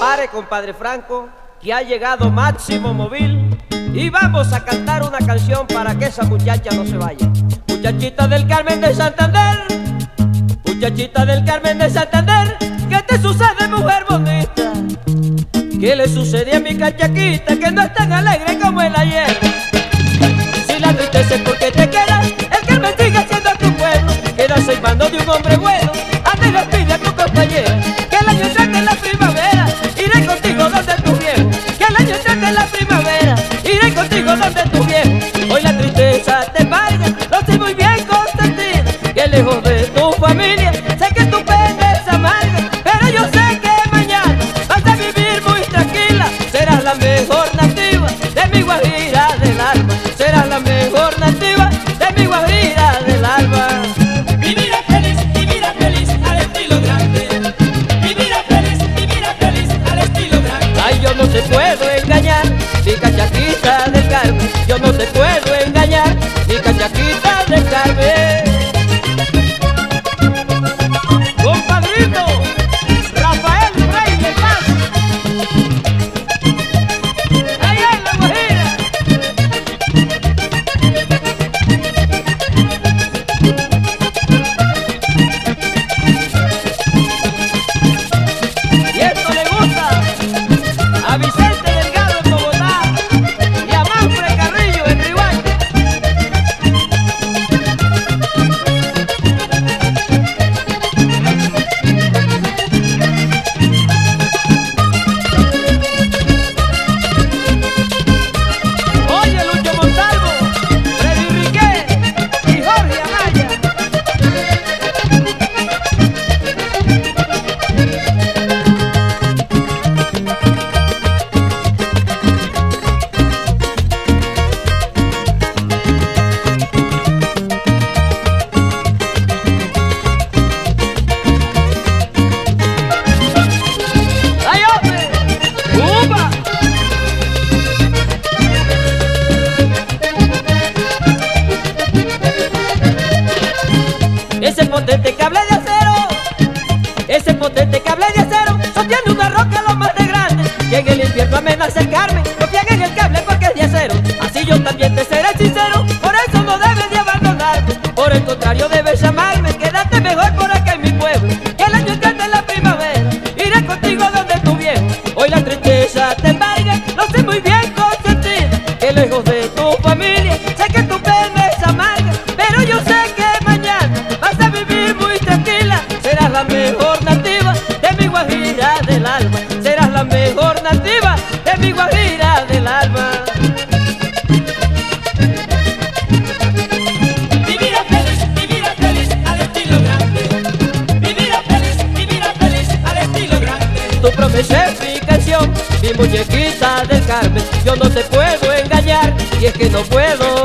Pare compadre Franco, que ha llegado máximo móvil y vamos a cantar una canción para que esa muchacha no se vaya. Muchachita del Carmen de Santander, muchachita del Carmen de Santander, ¿qué te sucede mujer bonita? ¿Qué le sucede a mi cachaquita que no es tan alegre como el ayer? contigo donde tú vienes no te muñequita del Carmen, yo no te puedo engañar, y es que no puedo